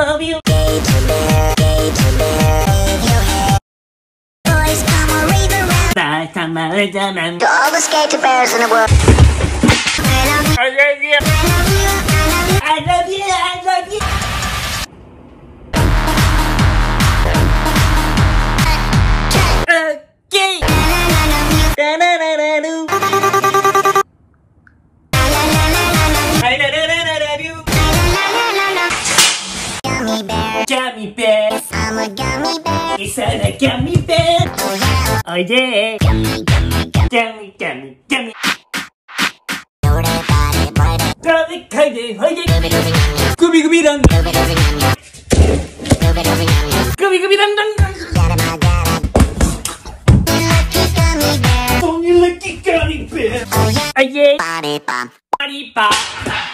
some of you. All the skater bears in the world. gummy bear. I'm a gummy bear. He said a gummy bear. Oh, oh yeah. Oh yeah. Gummy, gummy, gummy. Gummy, gummy, gummy. Gummy, gummy, gummy. Gummy, gummy, gummy, Gummy, gummy, gummy. Gummy, gummy, gummy, gummy, gummy. Gummy, gummy, gummy gummy, gummy. Gummy, gummy, gummy, gummy, gummy. Body bomb.